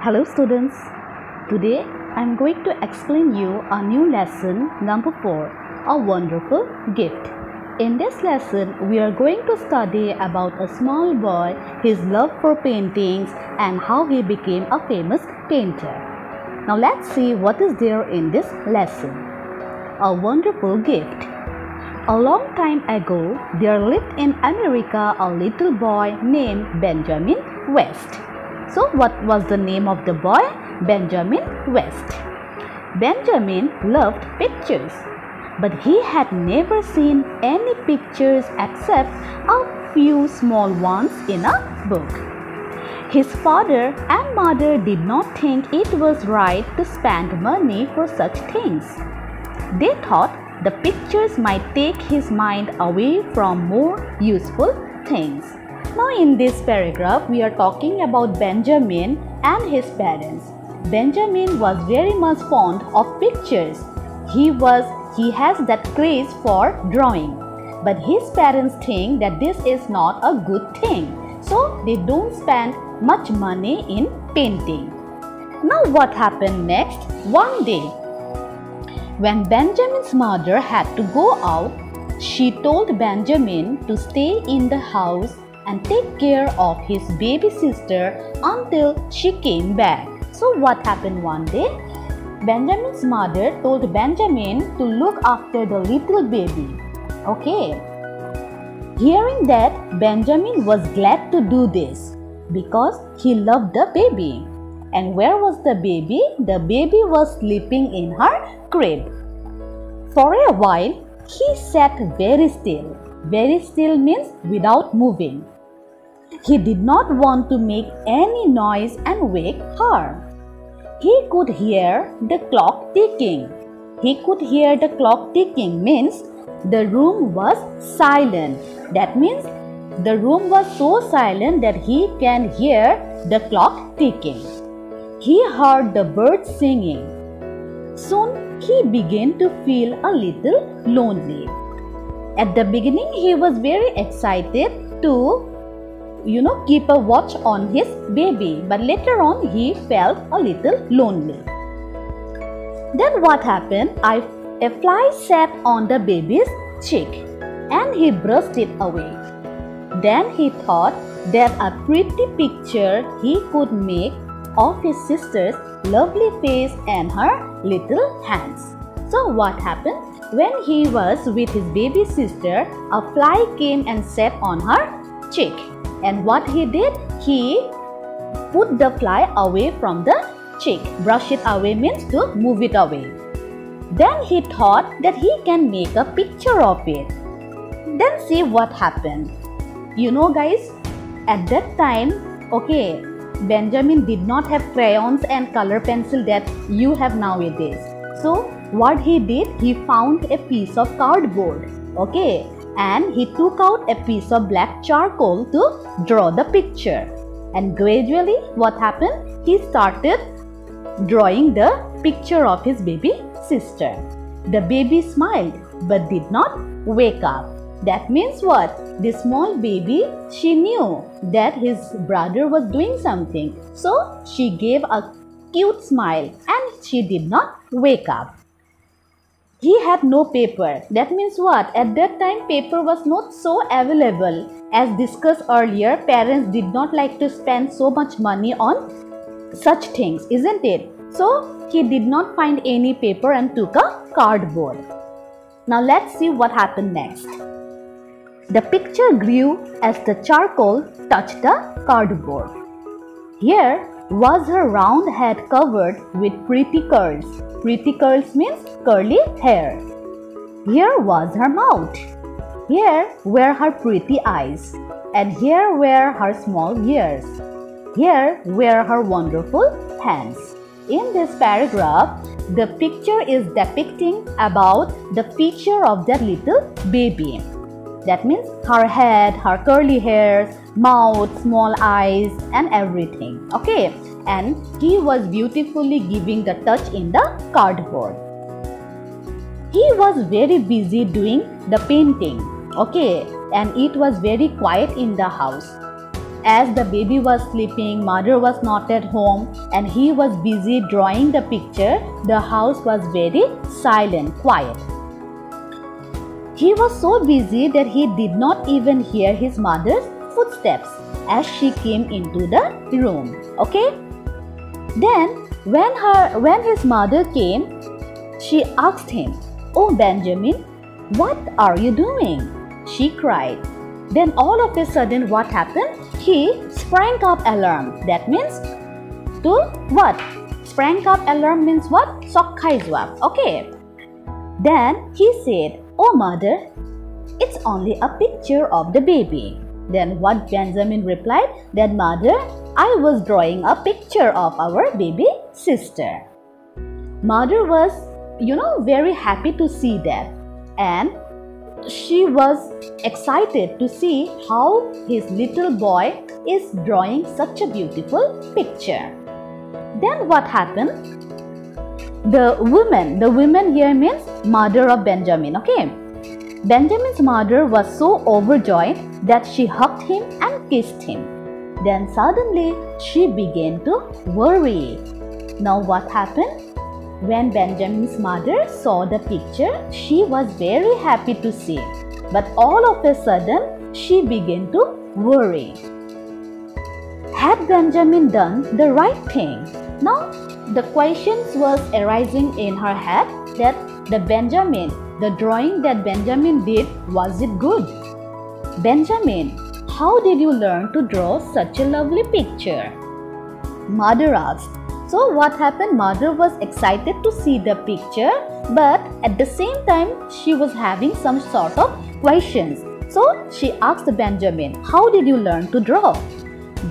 Hello students. Today I am going to explain you a new lesson number 4, a wonderful gift. In this lesson we are going to study about a small boy, his love for paintings and how he became a famous painter. Now let's see what is there in this lesson. A wonderful gift. A long time ago, there lived in America a little boy named Benjamin West. So, what was the name of the boy? Benjamin West. Benjamin loved pictures, but he had never seen any pictures except a few small ones in a book. His father and mother did not think it was right to spend money for such things. They thought the pictures might take his mind away from more useful things. Now, in this paragraph, we are talking about Benjamin and his parents. Benjamin was very much fond of pictures. He was he has that craze for drawing. But his parents think that this is not a good thing. So they don't spend much money in painting. Now what happened next? One day when Benjamin's mother had to go out, she told Benjamin to stay in the house and take care of his baby sister until she came back. So, what happened one day? Benjamin's mother told Benjamin to look after the little baby. Okay. Hearing that, Benjamin was glad to do this because he loved the baby. And where was the baby? The baby was sleeping in her crib. For a while, he sat very still. Very still means without moving. He did not want to make any noise and wake her. He could hear the clock ticking. He could hear the clock ticking means the room was silent. That means the room was so silent that he can hear the clock ticking. He heard the birds singing. Soon he began to feel a little lonely. At the beginning, he was very excited to you know keep a watch on his baby. But later on he felt a little lonely. Then what happened? I, a fly sat on the baby's cheek and he brushed it away. Then he thought that a pretty picture he could make of his sister's lovely face and her little hands. So what happened? When he was with his baby sister a fly came and sat on her cheek and what he did? He put the fly away from the cheek. Brush it away means to move it away. Then he thought that he can make a picture of it. Then see what happened. You know guys, at that time, okay, Benjamin did not have crayons and color pencil that you have nowadays. So what he did, he found a piece of cardboard. Okay, and he took out a piece of black charcoal to draw the picture. And gradually, what happened? He started drawing the picture of his baby sister. The baby smiled but did not wake up. That means what? The small baby, she knew that his brother was doing something. So she gave a cute smile and she did not wake up. He had no paper. That means what? At that time, paper was not so available. As discussed earlier, parents did not like to spend so much money on such things, isn't it? So, he did not find any paper and took a cardboard. Now, let's see what happened next. The picture grew as the charcoal touched the cardboard. Here was her round head covered with pretty curls. Pretty curls means curly hair. Here was her mouth. Here were her pretty eyes. And here were her small ears. Here were her wonderful hands. In this paragraph, the picture is depicting about the feature of that little baby. That means her head, her curly hairs, mouth, small eyes and everything. Okay. And he was beautifully giving the touch in the cardboard. He was very busy doing the painting. Okay. And it was very quiet in the house. as the baby was sleeping, mother was not at home, and he was busy drawing the picture, the house was very silent, quiet. He was so busy that he did not even hear his mother's footsteps as she came into the room. Okay? Then when her when his mother came, she asked him, "Oh Benjamin, what are you doing?" She cried. Then all of a sudden what happened? He sprang up alarm. That means to what? Sprang up alarm means what? Sokkaizwa. Okay. Then he said, Oh mother, it's only a picture of the baby. Then what Benjamin replied? That mother, I was drawing a picture of our baby sister. Mother was, you know, very happy to see that. And she was excited to see how his little boy is drawing such a beautiful picture. Then what happened? The woman, the woman here means mother of Benjamin, okay? Benjamin's mother was so overjoyed that she hugged him and kissed him. Then suddenly she began to worry. Now what happened? When Benjamin's mother saw the picture, she was very happy to see. But all of a sudden, she began to worry. Had Benjamin done the right thing? Now, the questions was arising in her head that the Benjamin, the drawing that Benjamin did, was it good? Benjamin, how did you learn to draw such a lovely picture? Mother asked. So what happened? Mother was excited to see the picture, but at the same time, she was having some sort of questions. So she asked Benjamin, How did you learn to draw?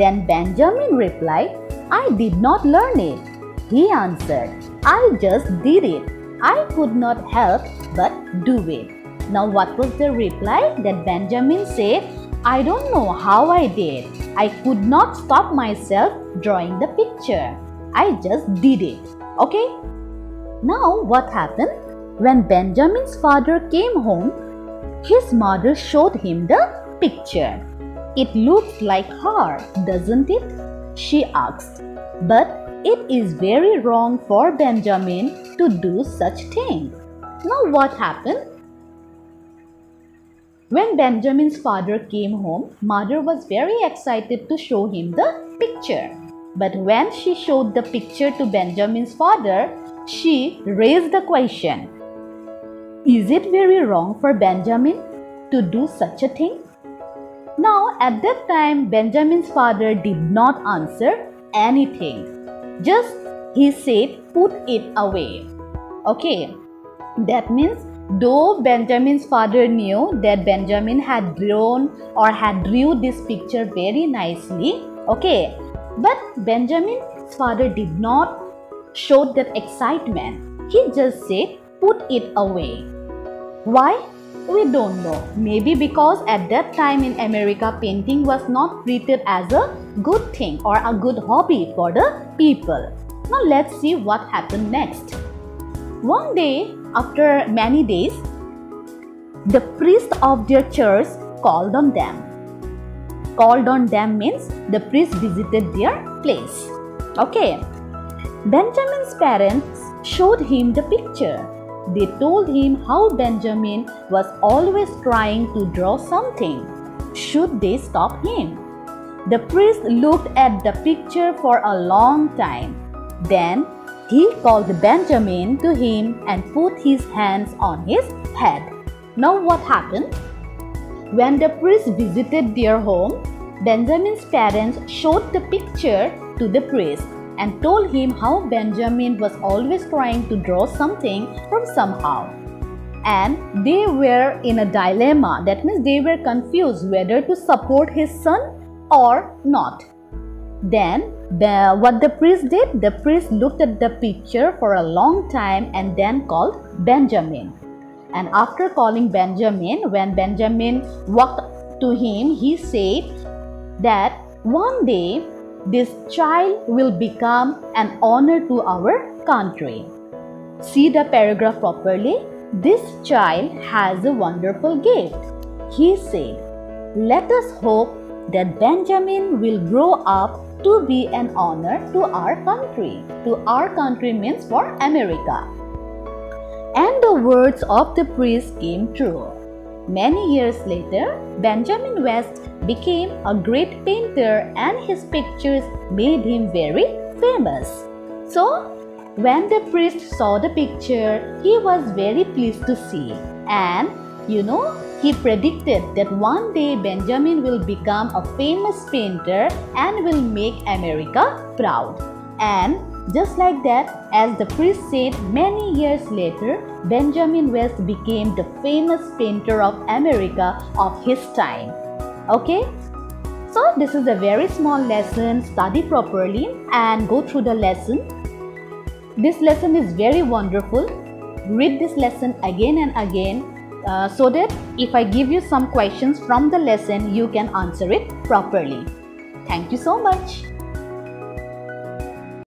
Then Benjamin replied, I did not learn it. He answered, I just did it. I could not help but do it. Now, what was the reply that Benjamin said? I don't know how I did. I could not stop myself drawing the picture. I just did it. Okay? Now, what happened? When Benjamin's father came home, his mother showed him the picture. It looks like her, doesn't it? She asked. But it is very wrong for Benjamin to do such thing. Now what happened? When Benjamin's father came home, mother was very excited to show him the picture. But when she showed the picture to Benjamin's father, she raised the question Is it very wrong for Benjamin to do such a thing? Now, at that time, Benjamin's father did not answer anything. Just he said, Put it away. Okay, that means though Benjamin's father knew that Benjamin had drawn or had drew this picture very nicely, okay, but Benjamin's father did not show that excitement. He just said, put it away. Why? We don't know. Maybe because at that time in America, painting was not treated as a good thing or a good hobby for the people. Now let's see what happened next. One day, after many days, the priest of their church called on them called on them means the priest visited their place. Okay. Benjamin's parents showed him the picture. They told him how Benjamin was always trying to draw something. Should they stop him? The priest looked at the picture for a long time. Then he called Benjamin to him and put his hands on his head. Now, what happened? When the priest visited their home, Benjamin's parents showed the picture to the priest and told him how Benjamin was always trying to draw something from somehow. And they were in a dilemma. That means they were confused whether to support his son or not. Then, the, what the priest did, the priest looked at the picture for a long time and then called Benjamin. And after calling Benjamin, when Benjamin walked to him, he said that one day this child will become an honor to our country. See the paragraph properly. This child has a wonderful gift. He said, Let us hope that Benjamin will grow up to be an honor to our country. To our country means for America. And the words of the priest came true. Many years later, Benjamin West became a great painter and his pictures made him very famous. So, when the priest saw the picture, he was very pleased to see. And you know, he predicted that one day Benjamin will become a famous painter and will make America proud. And just like that, as the priest said many years later, Benjamin West became the famous painter of America of his time. Okay? So this is a very small lesson. Study properly and go through the lesson. This lesson is very wonderful. Read this lesson again and again uh, so that if I give you some questions from the lesson, you can answer it properly. Thank you so much.